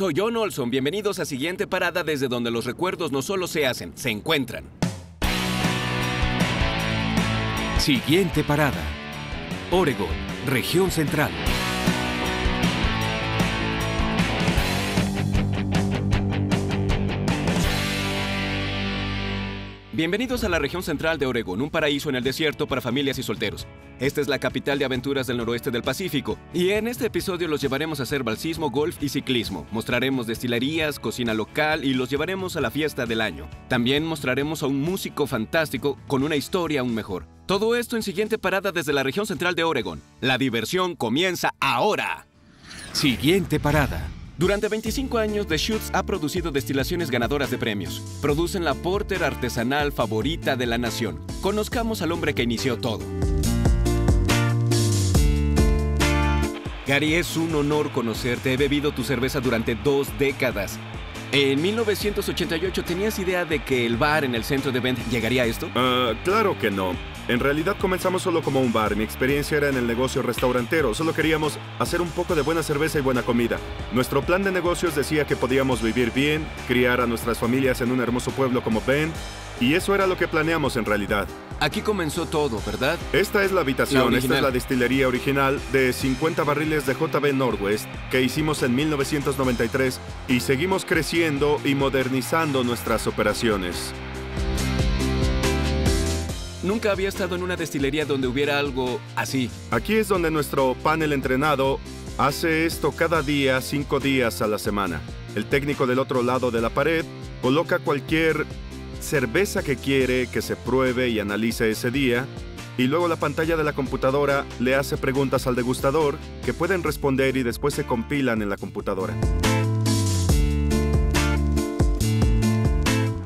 soy John Olson. Bienvenidos a Siguiente Parada desde donde los recuerdos no solo se hacen, se encuentran. Siguiente parada. Oregon, región central. Bienvenidos a la región central de Oregón, un paraíso en el desierto para familias y solteros. Esta es la capital de aventuras del noroeste del Pacífico, y en este episodio los llevaremos a hacer balsismo, golf y ciclismo. Mostraremos destilerías, cocina local y los llevaremos a la fiesta del año. También mostraremos a un músico fantástico con una historia aún mejor. Todo esto en siguiente parada desde la región central de Oregón. La diversión comienza ahora. Siguiente parada. Durante 25 años, The Shoots ha producido destilaciones ganadoras de premios. Producen la porter artesanal favorita de la nación. Conozcamos al hombre que inició todo. Gary, es un honor conocerte. He bebido tu cerveza durante dos décadas. En 1988, ¿tenías idea de que el bar en el centro de Bend llegaría a esto? Ah, claro que no. En realidad comenzamos solo como un bar. Mi experiencia era en el negocio restaurantero. Solo queríamos hacer un poco de buena cerveza y buena comida. Nuestro plan de negocios decía que podíamos vivir bien, criar a nuestras familias en un hermoso pueblo como Bend, y eso era lo que planeamos en realidad. Aquí comenzó todo, ¿verdad? Esta es la habitación, La esta es la distillería original de 50 barriles de JB Northwest que hicimos en 1993 y seguimos creciendo y modernizando nuestras operaciones. Nunca había estado en una destilería donde hubiera algo así. Aquí es donde nuestro panel entrenado hace esto cada día, cinco días a la semana. El técnico del otro lado de la pared coloca cualquier cerveza que quiere que se pruebe y analice ese día. Y luego la pantalla de la computadora le hace preguntas al degustador que pueden responder y después se compilan en la computadora.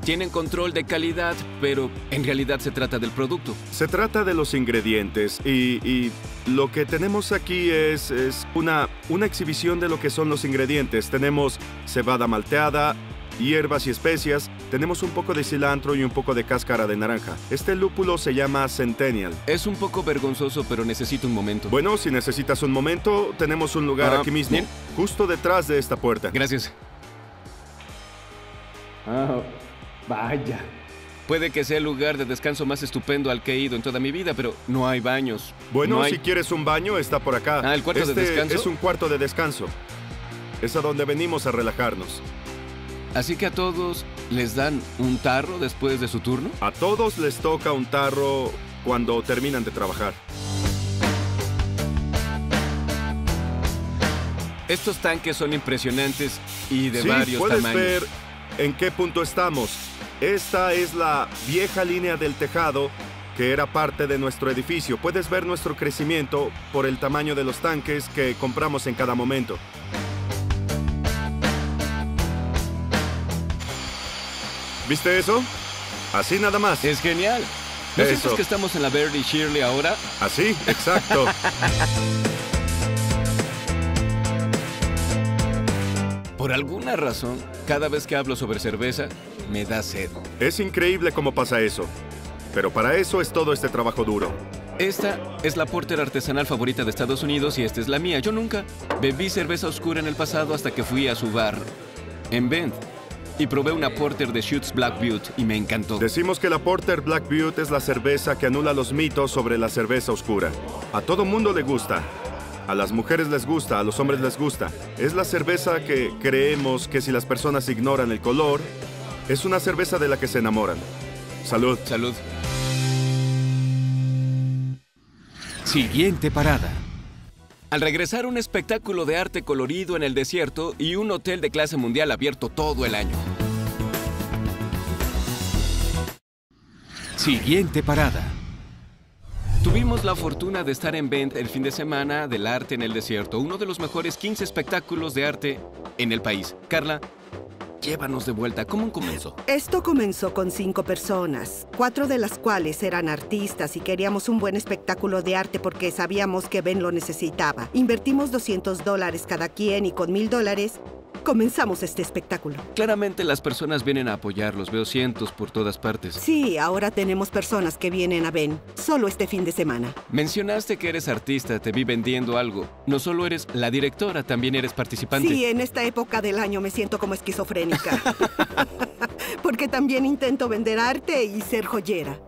Tienen control de calidad, pero en realidad se trata del producto. Se trata de los ingredientes y, y lo que tenemos aquí es, es una, una exhibición de lo que son los ingredientes. Tenemos cebada malteada, hierbas y especias, tenemos un poco de cilantro y un poco de cáscara de naranja. Este lúpulo se llama Centennial. Es un poco vergonzoso, pero necesito un momento. Bueno, si necesitas un momento, tenemos un lugar Ah, aquí mismo, bien. justo detrás de esta puerta. Gracias. Ah, vaya. Puede que sea el lugar de descanso más estupendo al que he ido en toda mi vida, pero no hay baños. Bueno, No hay- si quieres un baño, está por acá. Ah, ¿el cuarto de Este descanso? Es un cuarto de descanso. Es a donde venimos a relajarnos. Así que a todos les dan un tarro después de su turno. A todos les toca un tarro cuando terminan de trabajar. Estos tanques son impresionantes y de sí, varios puedes tamaños. ver en qué punto estamos. Esta es la vieja línea del tejado que era parte de nuestro edificio. Puedes ver nuestro crecimiento por el tamaño de los tanques que compramos en cada momento. ¿Viste eso? Así nada más. Es genial. ¿No Eso. sientes que estamos en la Verdi Shirley ahora? Así, exacto. Por alguna razón, cada vez que hablo sobre cerveza, me da sed. es increíble cómo pasa eso. Pero para eso es todo este trabajo duro. Esta es la porter artesanal favorita de Estados Unidos y esta es la mía. Yo nunca bebí cerveza oscura en el pasado hasta que fui a su bar en Bend y probé una porter de Shoots Black Butte y me encantó. Decimos que la Porter Black Butte es la cerveza que anula los mitos sobre la cerveza oscura. A todo mundo le gusta. A las mujeres les gusta, a los hombres les gusta. Es la cerveza que creemos que si las personas ignoran el color, es una cerveza de la que se enamoran. Salud. Salud. Siguiente parada. Al regresar, un espectáculo de arte colorido en el desierto y un hotel de clase mundial abierto todo el año. Siguiente parada. Tuvimos la fortuna de estar en Bend el fin de semana del arte en el desierto, uno de los mejores 15 espectáculos de arte en el país. Carla, llévanos de vuelta. ¿Cómo comenzó? Esto comenzó con cinco personas, cuatro de las cuales eran artistas y queríamos un buen espectáculo de arte porque sabíamos que Ben lo necesitaba. Invertimos 200 dólares cada quien y con mil dólares comenzamos este espectáculo. Claramente las personas vienen a apoyarlos. Veo cientos por todas partes. Sí, ahora tenemos personas que vienen a Ben solo este fin de semana. Mencionaste que eres artista, te vi vendiendo algo. No solo eres la directora, también eres participante. Sí, en esta época del año me siento como esquizofrénica. Porque también intento vender arte y ser joyera.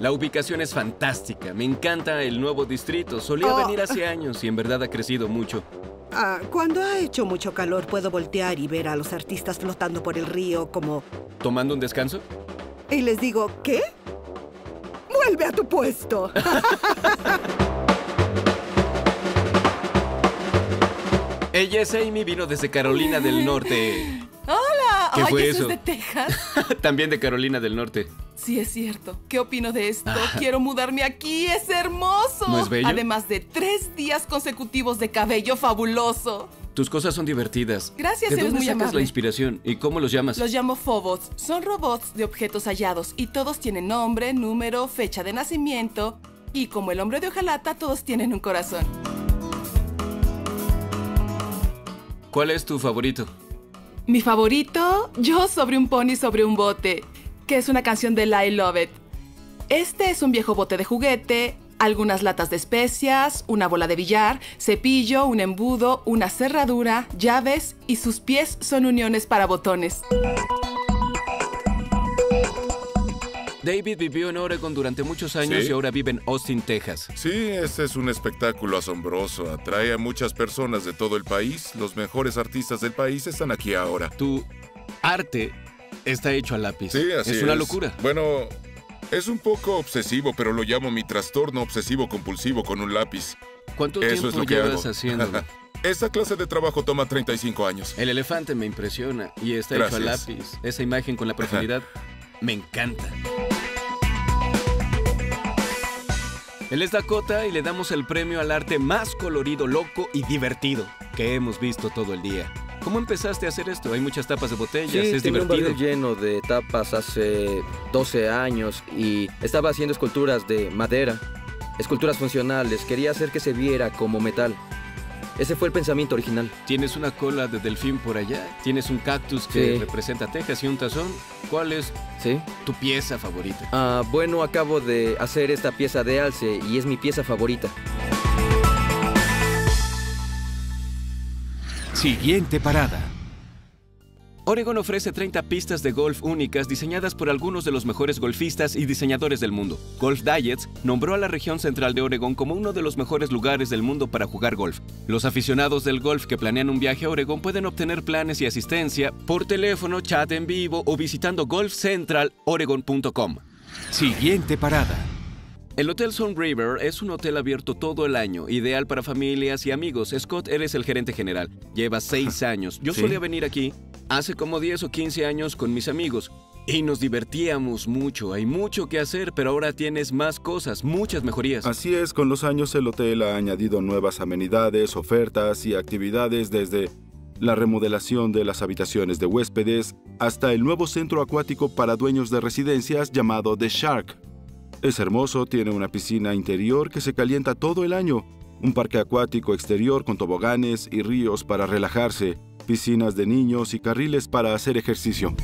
La ubicación es fantástica. Me encanta el nuevo distrito. Solía Oh. venir hace años y en verdad ha crecido mucho. Ah, cuando ha hecho mucho calor puedo voltear y ver a los artistas flotando por el río como... ¿Tomando un descanso? Y les digo, ¿qué? ¡Vuelve a tu puesto! Ella es Amy, vino desde Carolina del Norte. ¡Hola! ¿Qué Ay, fue ¿eso eso? es de Texas? También de Carolina del Norte. Sí, es cierto. ¿Qué opino de esto? Quiero mudarme aquí, es hermoso. ¿No es bello? Además de tres días consecutivos de cabello fabuloso. Tus cosas son divertidas. Gracias, ¿De eres dónde muy sacas la inspiración y cómo los llamas? Los llamo Phobos. Son robots de objetos hallados y todos tienen nombre, número, fecha de nacimiento. Y como el hombre de hojalata, todos tienen un corazón. ¿Cuál es tu favorito? Mi favorito, Yo sobre un pony sobre un bote, que es una canción de I Love It. Este es un viejo bote de juguete, algunas latas de especias, una bola de billar, cepillo, un embudo, una cerradura, llaves y sus pies son uniones para botones. David vivió en Oregon durante muchos años Sí. y ahora vive en Austin, Texas. Sí, este es un espectáculo asombroso. Atrae a muchas personas de todo el país. Los mejores artistas del país están aquí ahora. Tu arte está hecho a lápiz. Sí, así es. es una locura. Bueno, es un poco obsesivo, pero lo llamo mi trastorno obsesivo compulsivo con un lápiz. ¿Cuánto Eso tiempo es lo que llevas hago. haciéndolo? Esta clase de trabajo toma 35 años. El elefante me impresiona y está hecho a lápiz. Esa imagen con la profundidad me encanta. Él es Dakota y le damos el premio al arte más colorido, loco y divertido que hemos visto todo el día. ¿Cómo empezaste a hacer esto? Hay muchas tapas de botellas, Sí, es tenía un divertido. barril lleno de tapas hace 12 años y estaba haciendo esculturas de madera, esculturas funcionales. Quería hacer que se viera como metal. Ese fue el pensamiento original. Tienes una cola de delfín por allá, tienes un cactus que Sí. representa Texas y un tazón. ¿Cuál es ¿Sí? tu pieza favorita? Ah, bueno, acabo de hacer esta pieza de alce y es mi pieza favorita. Siguiente parada. Oregon ofrece 30 pistas de golf únicas diseñadas por algunos de los mejores golfistas y diseñadores del mundo. Golf Diets nombró a la región central de Oregon como uno de los mejores lugares del mundo para jugar golf. Los aficionados del golf que planean un viaje a Oregon pueden obtener planes y asistencia por teléfono, chat en vivo o visitando golfcentraloregon.com. Siguiente parada. El Hotel Sun River es un hotel abierto todo el año, ideal para familias y amigos. Scott, eres el gerente general. Llevas seis años. Yo Sí. solía venir aquí hace como 10 o 15 años con mis amigos. Y nos divertíamos mucho. Hay mucho que hacer, pero ahora tienes más cosas, muchas mejorías. Así es, con los años el hotel ha añadido nuevas amenidades, ofertas y actividades desde la remodelación de las habitaciones de huéspedes hasta el nuevo centro acuático para dueños de residencias llamado The Shark. Es hermoso, tiene una piscina interior que se calienta todo el año, un parque acuático exterior con toboganes y ríos para relajarse, piscinas de niños y carriles para hacer ejercicio.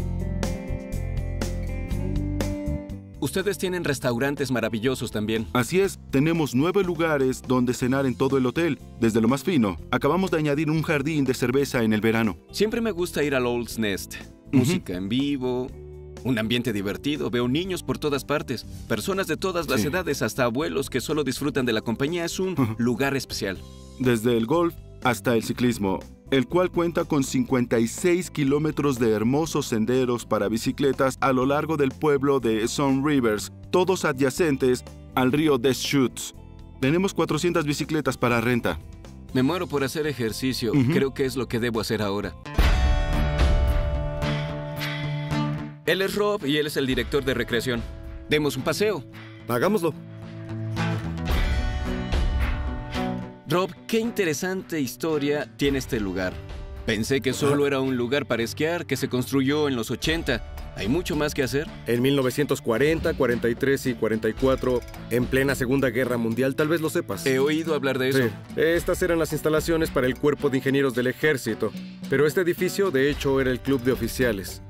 Ustedes tienen restaurantes maravillosos también. Así es, tenemos nueve lugares donde cenar en todo el hotel, desde lo más fino. Acabamos de añadir un jardín de cerveza en el verano. Siempre me gusta ir al Old's Nest. Música en vivo, un ambiente divertido. Veo niños por todas partes, personas de todas las Sí. edades, hasta abuelos que solo disfrutan de la compañía. Es un lugar especial. Desde el golf hasta el ciclismo, el cual cuenta con 56 kilómetros de hermosos senderos para bicicletas a lo largo del pueblo de Sun Rivers, todos adyacentes al río Deschutes. Tenemos 400 bicicletas para renta. Me muero por hacer ejercicio. Ujú. Creo que es lo que debo hacer ahora. Él es Rob y él es el director de recreación. Demos un paseo. Hagámoslo. Rob, qué interesante historia tiene este lugar. Pensé que solo era un lugar para esquiar que se construyó en los 80. ¿Hay mucho más que hacer? En 1940, 43 y 44, en plena Segunda Guerra Mundial, tal vez lo sepas. He oído hablar de eso. Sí, estas eran las instalaciones para el Cuerpo de Ingenieros del Ejército. Pero este edificio, de hecho, era el Club de Oficiales.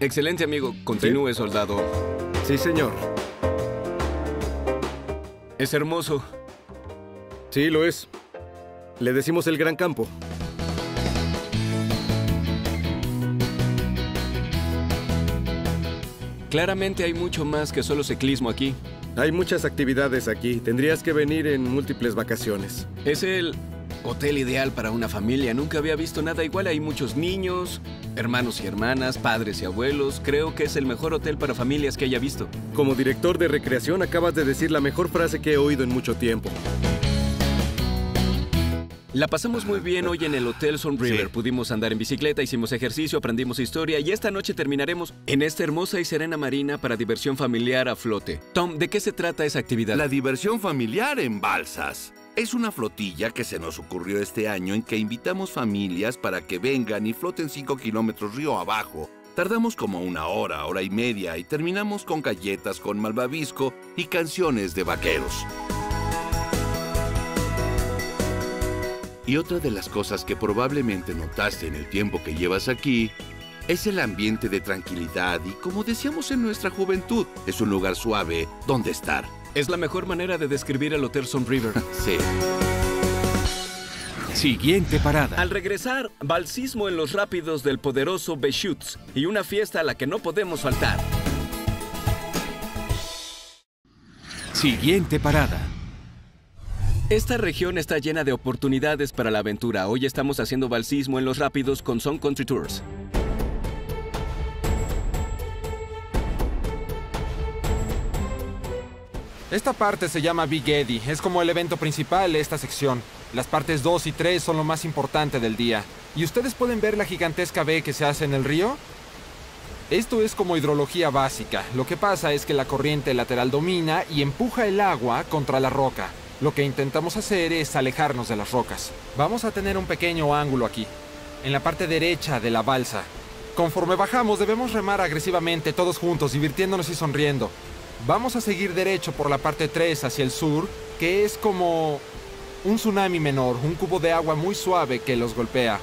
Excelente, amigo. Continúe, soldado. Sí, señor. Es hermoso. Sí, lo es. Le decimos el Gran Campo. Claramente hay mucho más que solo ciclismo aquí. Hay muchas actividades aquí. Tendrías que venir en múltiples vacaciones. Es el hotel ideal para una familia. Nunca había visto nada igual. Hay muchos niños, hermanos y hermanas, padres y abuelos. Creo que es el mejor hotel para familias que haya visto. Como director de recreación acabas de decir la mejor frase que he oído en mucho tiempo. La pasamos muy bien hoy en el Hotel Sun River. Pudimos andar en bicicleta, hicimos ejercicio, aprendimos historia y esta noche terminaremos en esta hermosa y serena marina para diversión familiar a flote. Tom, ¿de qué se trata esa actividad? La diversión familiar en balsas. Es una flotilla que se nos ocurrió este año en que invitamos familias para que vengan y floten 5 kilómetros río abajo. Tardamos como una hora, hora y media y terminamos con galletas con malvavisco y canciones de vaqueros. Y otra de las cosas que probablemente notaste en el tiempo que llevas aquí es el ambiente de tranquilidad y como decíamos en nuestra juventud, es un lugar suave donde estar. Es la mejor manera de describir el Hotel Sun River. Sí. Siguiente parada. Al regresar, balsismo en los rápidos del poderoso Beschutz y una fiesta a la que no podemos faltar. Siguiente parada. Esta región está llena de oportunidades para la aventura. Hoy estamos haciendo balsismo en los rápidos con Sun Country Tours. Esta parte se llama Big Eddy. Es como el evento principal de esta sección. Las partes 2 y 3 son lo más importante del día. ¿Y ustedes pueden ver la gigantesca B que se hace en el río? Esto es como hidrología básica. Lo que pasa es que la corriente lateral domina y empuja el agua contra la roca. Lo que intentamos hacer es alejarnos de las rocas. Vamos a tener un pequeño ángulo aquí, en la parte derecha de la balsa. Conforme bajamos debemos remar agresivamente todos juntos, divirtiéndonos y sonriendo. Vamos a seguir derecho por la parte 3 hacia el sur, que es como un tsunami menor, un cubo de agua muy suave que los golpea.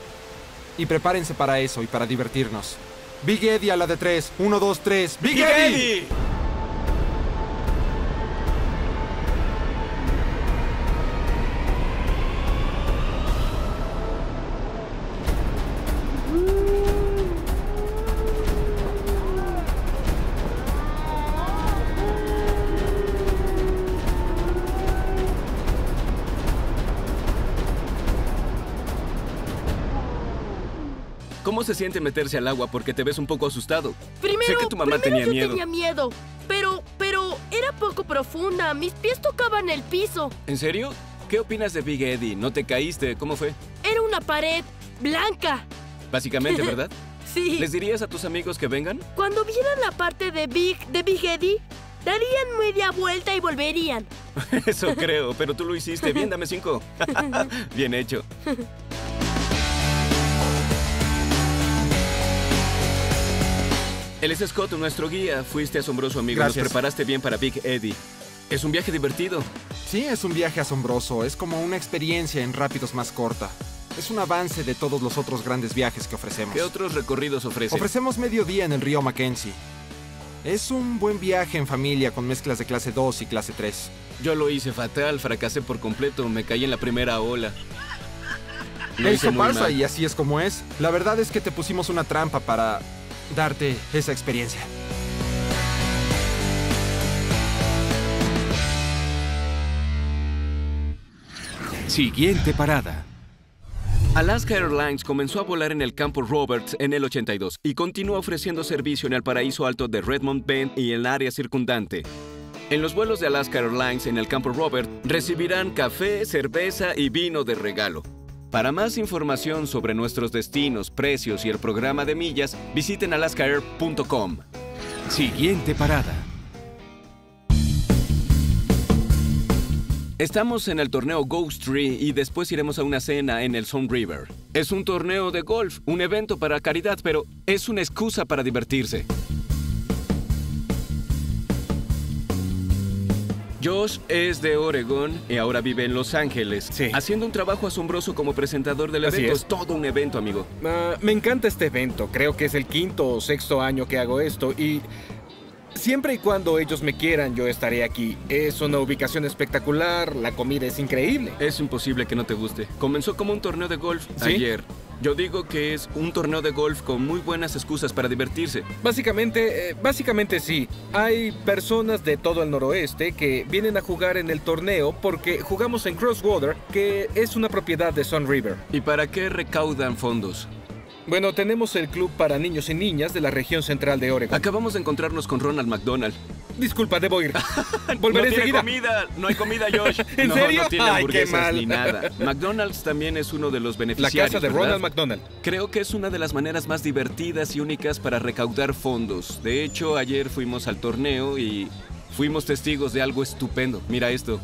Y prepárense para eso y para divertirnos. Big Eddie a la de 3. 1, 2, 3. ¡Big, Eddie! ¿Cómo se siente meterse al agua? Porque te ves un poco asustado. Primero, sé que tu mamá primero tenía yo miedo. tenía miedo, pero, pero era poco profunda. Mis pies tocaban el piso. ¿En serio? ¿Qué opinas de Big Eddie? ¿No te caíste? ¿Cómo fue? Era una pared blanca. Básicamente, ¿verdad? Sí. ¿Les dirías a tus amigos que vengan? Cuando vieran la parte de Big, de Big Eddie, darían media vuelta y volverían. Eso creo, pero tú lo hiciste. Bien, dame cinco. Bien hecho. Él es Scott, nuestro guía. Fuiste asombroso, amigo. Gracias. Nos preparaste bien para Big Eddie. Es un viaje divertido. Sí, es un viaje asombroso. Es como una experiencia en rápidos más corta. Es un avance de todos los otros grandes viajes que ofrecemos. ¿Qué otros recorridos ofrecen? Ofrecemos mediodía en el río Mackenzie. Es un buen viaje en familia con mezclas de clase 2 y clase 3. Yo lo hice fatal, fracasé por completo, me caí en la primera ola. Lo Eso pasa mal. y así es como es. La verdad es que te pusimos una trampa para darte esa experiencia. Siguiente parada. Alaska Airlines comenzó a volar en el campo Roberts en el 82 y continúa ofreciendo servicio en el paraíso alto de Redmond Bend y en el área circundante. En los vuelos de Alaska Airlines en el campo Robert recibirán café, cerveza y vino de regalo. Para más información sobre nuestros destinos, precios y el programa de millas, visiten alaskaair.com. Siguiente parada. Estamos en el torneo Ghost Tree y después iremos a una cena en el Sun River. Es un torneo de golf, un evento para caridad, pero es una excusa para divertirse. Josh es de Oregon y ahora vive en Los Ángeles, haciendo un trabajo asombroso como presentador del Así evento. es. Es todo un evento, amigo. Ah, me encanta este evento. Creo que es el quinto o sexto año que hago esto y siempre y cuando ellos me quieran, yo estaré aquí. Es una ubicación espectacular, la comida es increíble. Es imposible que no te guste. Comenzó como un torneo de golf ¿Sí? ayer. Yo digo que es un torneo de golf con muy buenas excusas para divertirse. Básicamente, eh, básicamente sí. Hay personas de todo el noroeste que vienen a jugar en el torneo porque jugamos en Crosswater, que es una propiedad de Sun River. ¿Y para qué recaudan fondos? Bueno, tenemos el club para niños y niñas de la región central de Oregon. Acabamos de encontrarnos con Ronald McDonald. Disculpa, debo ir. no Volveré tiene enseguida. comida, no hay comida, Josh. ¿En no, serio? No tiene Ay, qué hamburguesas mal. ni nada. McDonald's también es uno de los La beneficiarios. casa de ¿verdad? Ronald McDonald. Creo que es una de las maneras más divertidas y únicas para recaudar fondos. De hecho, ayer fuimos al torneo y fuimos testigos de algo estupendo. Mira esto.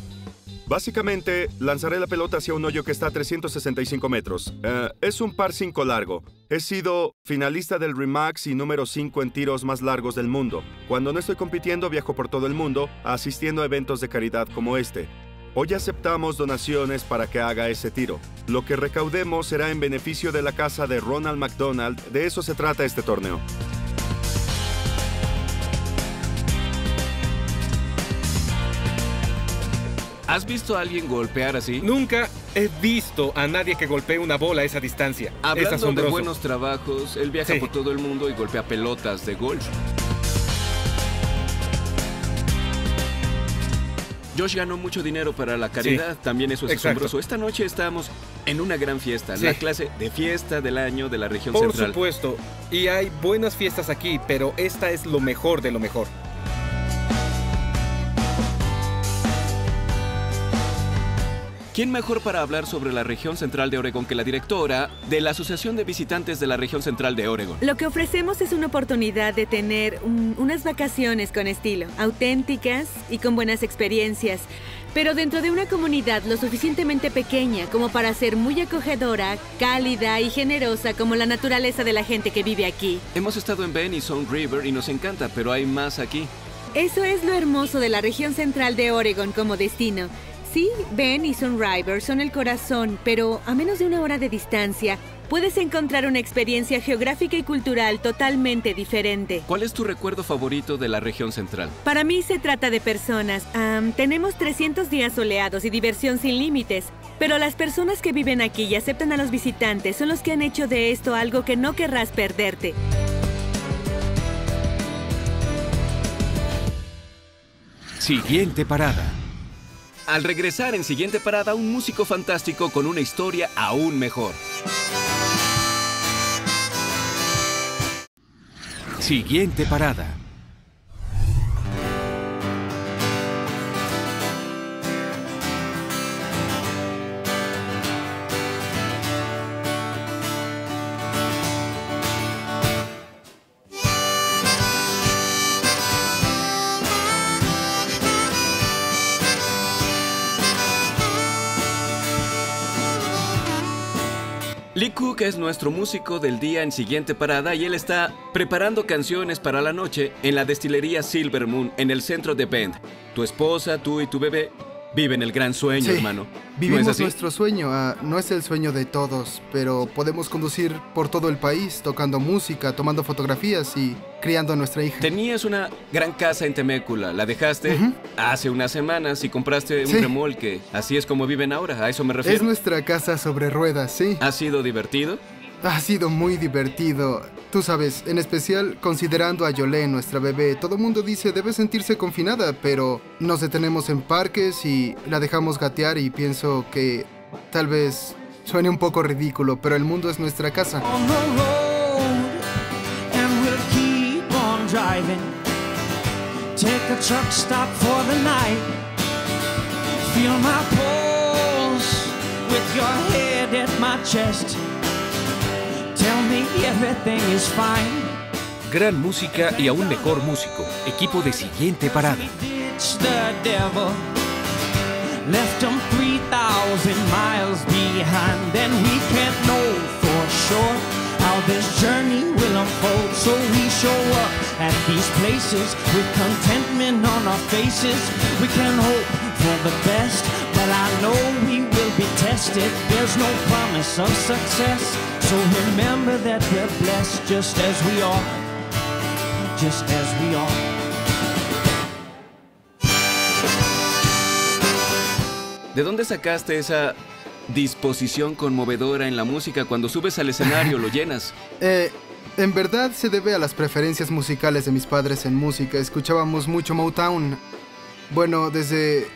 Básicamente, lanzaré la pelota hacia un hoyo que está a 365 metros. Eh, es un par 5 largo. He sido finalista del Remax y número 5 en tiros más largos del mundo. Cuando no estoy compitiendo, viajo por todo el mundo, asistiendo a eventos de caridad como este. Hoy aceptamos donaciones para que haga ese tiro. Lo que recaudemos será en beneficio de la casa de Ronald McDonald. De eso se trata este torneo. ¿Has visto a alguien golpear así? Nunca he visto a nadie que golpee una bola a esa distancia. es Hablando de asombroso. buenos trabajos, él viaja Sí. por todo el mundo y golpea pelotas de golf. Josh ganó mucho dinero para la caridad, también eso es exacto. asombroso. Esta noche estamos en una gran fiesta, Sí. la clase de fiesta del año de la región Por central. supuesto. Y hay buenas fiestas aquí, pero esta es lo mejor de lo mejor. ¿Quién mejor para hablar sobre la región central de Oregón que la directora de la Asociación de Visitantes de la región central de Oregón? Lo que ofrecemos es una oportunidad de tener un- unas vacaciones con estilo, auténticas y con buenas experiencias, pero dentro de una comunidad lo suficientemente pequeña como para ser muy acogedora, cálida y generosa como la naturaleza de la gente que vive aquí. Hemos estado en Bend y Sun River y nos encanta, pero hay más aquí. Eso es lo hermoso de la región central de Oregon como destino. Sí, Ben y Sun River son el corazón, pero a menos de una hora de distancia puedes encontrar una experiencia geográfica y cultural totalmente diferente. ¿Cuál es tu recuerdo favorito de la región central? Para mí se trata de personas. Tenemos 300 días soleados y diversión sin límites. Pero las personas que viven aquí y aceptan a los visitantes son los que han hecho de esto algo que no querrás perderte. Siguiente parada. Al regresar en siguiente parada, un músico fantástico con una historia aún mejor. Siguiente parada. Lee Cook es nuestro músico del día en siguiente parada y él está preparando canciones para la noche en la destilería Silver Moon en el centro de Bend. Tu esposa, tú y tu bebé viven el gran sueño, Sí, hermano. ¿No Vivimos nuestro sueño. ah, no es el sueño de todos, pero podemos conducir por todo el país tocando música, tomando fotografías y criando a nuestra hija. Tenías una gran casa en Temécula, la dejaste hace unas semanas y compraste un Sí. remolque. Así es como viven ahora, a eso me refiero. Es nuestra casa sobre ruedas, sí. ¿Ha sido divertido? Ha sido muy divertido. Tú sabes, en especial considerando a Yolé, nuestra bebé, todo el mundo dice debe sentirse confinada, pero nos detenemos en parques y la dejamos gatear y pienso que tal vez suene un poco ridículo, pero el mundo es nuestra casa. road driving. Take a truck stop for the night. Feel my pulse with your head at my chest. Tell me everything is fine. Gran música y aún mejor músico. Equipo de siguiente parada. The devil. left them 3,000 miles behind. And we can't know for sure how this journey will unfold. So we show up at these places with contentment on our faces. We can hope for the best, but I know we will be tested. There's no promise of success. So remember that we're blessed just as we are. Just as we are. ¿De dónde sacaste esa disposición conmovedora en la música cuando subes al escenario, lo llenas? Eh, en verdad se debe a las preferencias musicales de mis padres en música. Escuchábamos mucho Motown. Bueno, desde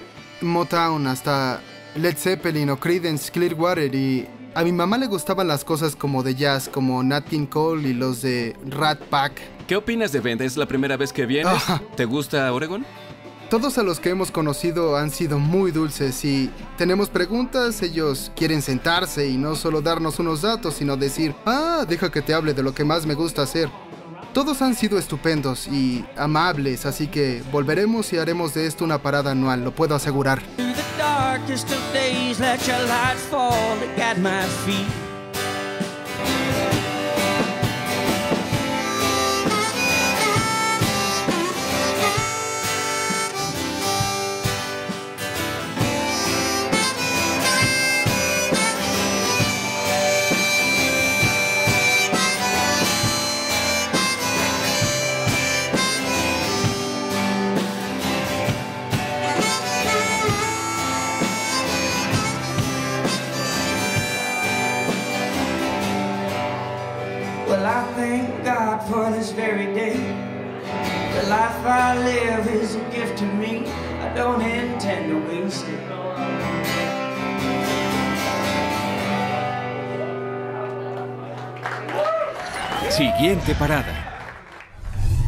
Motown hasta Led Zeppelin o Creedence Clearwater y a mi mamá le gustaban las cosas como de jazz, como Nat King Cole y los de Rat Pack. ¿Qué opinas de Bend? ¿Es la primera vez que vienes? Ajá. ¿Te gusta Oregon? Todos a los que hemos conocido han sido muy dulces y tenemos preguntas, ellos quieren sentarse y no solo darnos unos datos, sino decir, ah, deja que te hable de lo que más me gusta hacer. Todos han sido estupendos y amables, así que volveremos y haremos de esto una parada anual, lo puedo asegurar. Siguiente parada.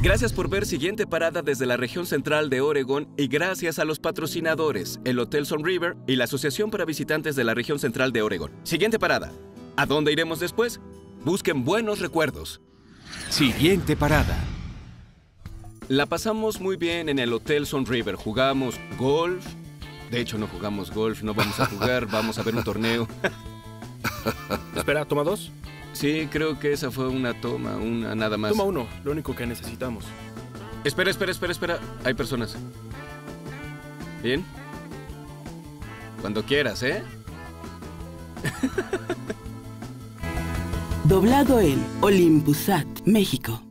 Gracias por ver Siguiente Parada desde la región central de Oregon y gracias a los patrocinadores, el Hotel Sun River y la Asociación para Visitantes de la región central de Oregon. Siguiente parada. ¿A dónde iremos después? Busquen buenos recuerdos. Siguiente parada. La pasamos muy bien en el Hotel Sun River. Jugamos golf. De hecho, no jugamos golf, no vamos a jugar, vamos a ver un torneo. Espera, ¿toma dos? Sí, creo que esa fue una toma, una nada más. Toma uno, lo único que necesitamos. Espera, espera, espera, espera. Hay personas. ¿Bien? Cuando quieras, ¿eh? Doblado en Olympusat, México.